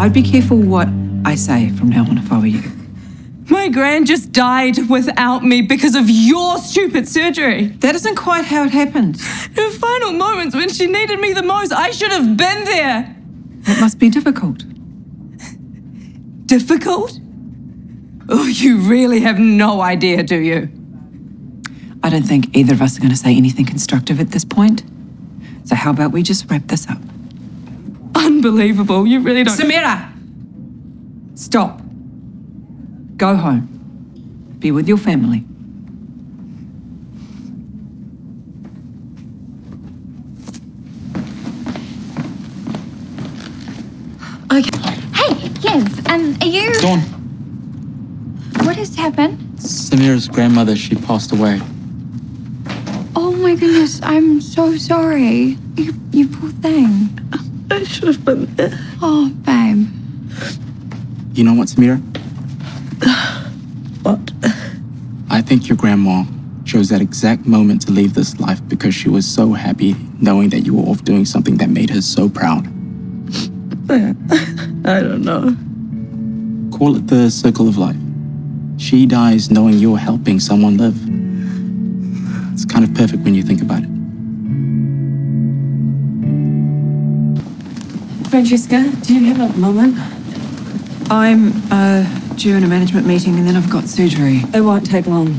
I'd be careful what I say from now on if I were you. My grand just died without me because of your stupid surgery. That isn't quite how it happened. In her final moments when she needed me the most, I should have been there. It must be difficult. Difficult? Oh, you really have no idea, do you? I don't think either of us are going to say anything constructive at this point. So how about we just wrap this up? Unbelievable. You really don't. Samira! Stop. Go home. Be with your family. Okay. Hey, yes. Um, are you? Dawn, What has happened? Samira's grandmother, she passed away. Oh my goodness, I'm so sorry. You, you poor thing. I should have been there. Oh, babe. You know what, Samira? What? I think your grandma chose that exact moment to leave this life because she was so happy knowing that you were off doing something that made her so proud. I don't know. Call it the circle of life. She dies knowing you're helping someone live. It's kind of perfect when you think about it. Francesca, do you have a moment? I'm uh, due in a management meeting and then I've got surgery. It won't take long.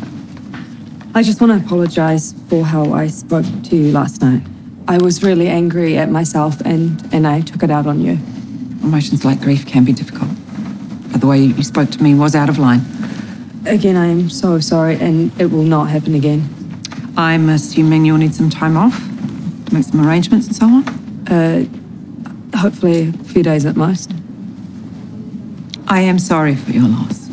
I just want to apologize for how I spoke to you last night. I was really angry at myself and, and I took it out on you. Emotions like grief can be difficult. But the way you spoke to me was out of line. Again, I am so sorry and it will not happen again. I'm assuming you'll need some time off to make some arrangements and so on. Uh, hopefully a few days at most. I am sorry for your loss.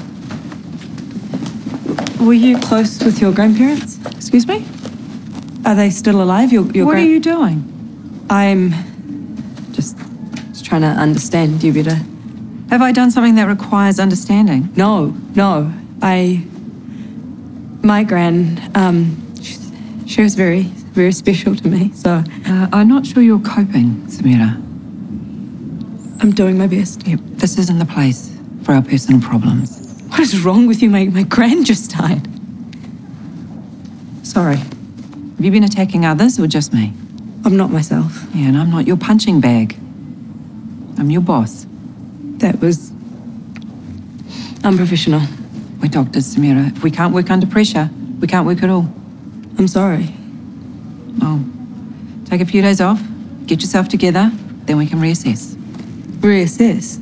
Were you close with your grandparents? Excuse me? Are they still alive? Your, your what are you doing? I'm just, just trying to understand you better. Have I done something that requires understanding? No, no. I. My gran, um, she, she was very, very special to me. So Uh, I'm not sure you're coping, Samira. I'm doing my best. Yep, this isn't the place for our personal problems. What is wrong with you? My, my gran just died. Sorry. Have you been attacking others or just me? I'm not myself. Yeah, and I'm not your punching bag. I'm your boss. That was unprofessional. We're doctors, Samira. If we can't work under pressure, we can't work at all. I'm sorry. Oh, take a few days off, get yourself together, then we can reassess. Reassess.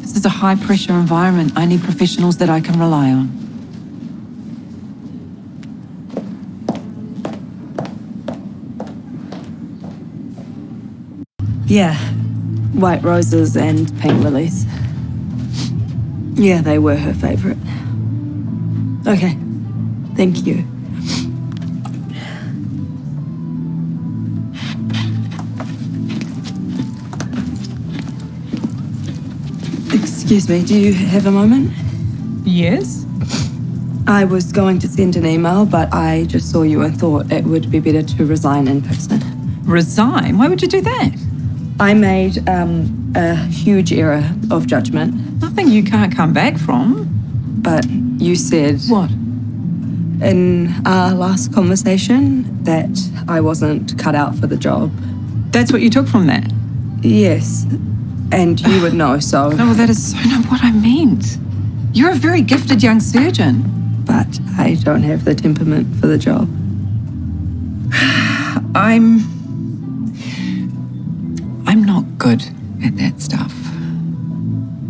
This is a high pressure environment. I need professionals that I can rely on. Yeah. White roses and pink lilies. Yeah, they were her favorite. Okay. Thank you. Excuse me, do you have a moment? Yes? I was going to send an email, but I just saw you and thought it would be better to resign in person. Resign? Why would you do that? I made um, a huge error of judgment, Nothing you can't come back from. but you said What? in our last conversation that I wasn't cut out for the job. That's what you took from that. Yes, and you would know, so. No, oh, that is so not what I meant. You're a very gifted young surgeon. But I don't have the temperament for the job. I'm. I'm not good at that stuff.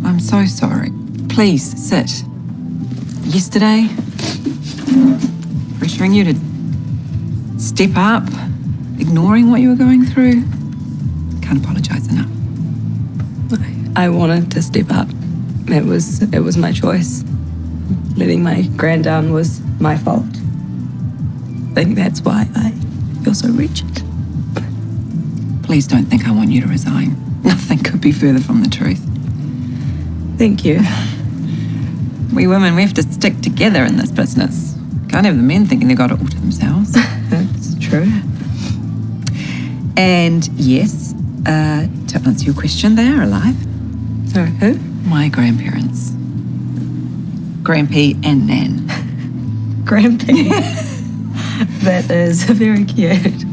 I'm so sorry. Please sit. Yesterday, pressuring you to step up, ignoring what you were going through. Can't apologize enough. I wanted to step up. It was it was my choice. Letting my grand down was my fault. I think that's why I feel so wretched. Please don't think I want you to resign. Nothing could be further from the truth. Thank you. We women, we have to stick together in this business. Can't have the men thinking they've got it all to themselves. That's true. and yes, uh, to answer your question, they are alive. So who? My grandparents. Grampy and Nan. Grampy. that is very cute.